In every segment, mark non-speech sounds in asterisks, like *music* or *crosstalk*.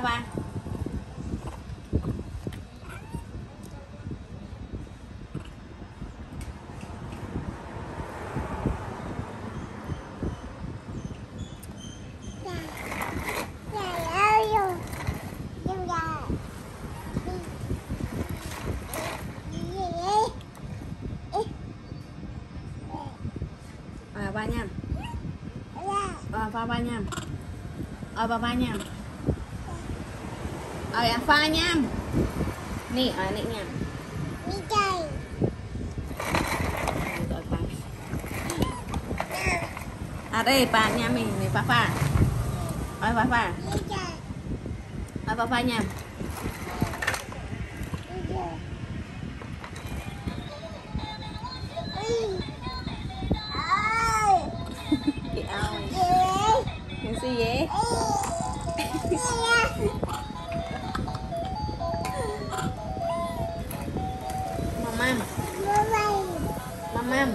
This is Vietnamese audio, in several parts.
ba ba ba nha. À, ba ba nha. Ờ ba ba nha ờ à, pha nha. Ở nè nha. Rồi, ba. à đây ba nha mình này ba pha ờ ba pha ờ ba pha nha. Chị ơi cái gì vậy mam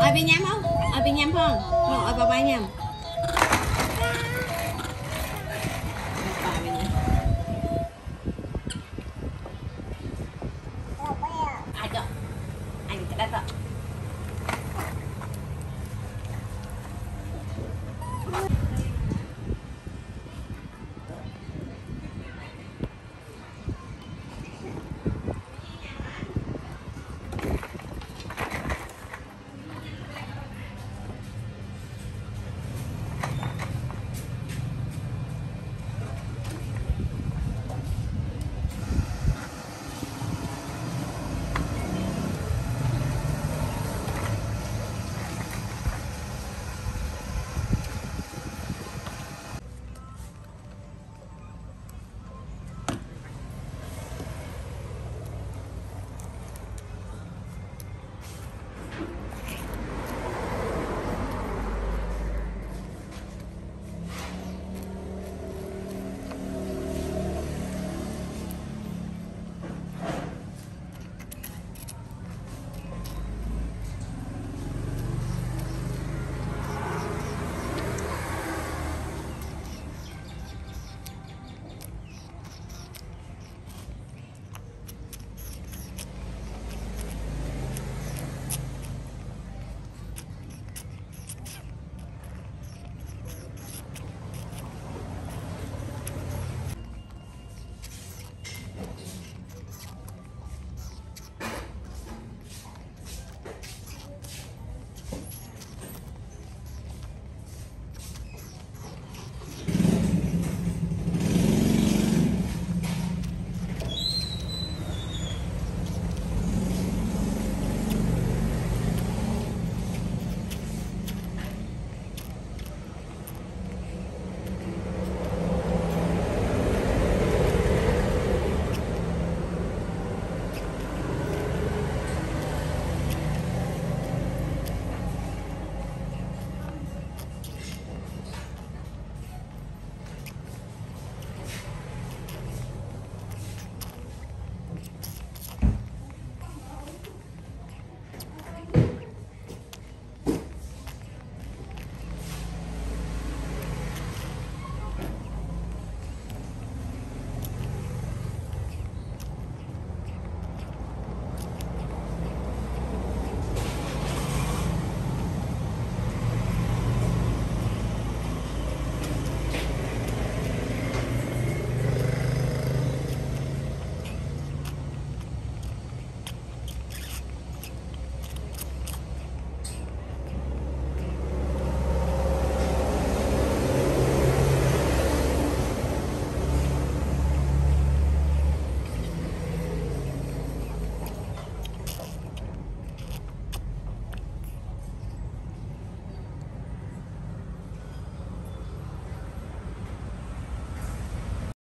ơi *laughs* bị nhắm không? Ơi bị nhắm không? Ờ, không ơi bà ba nhắm Anh đã tạo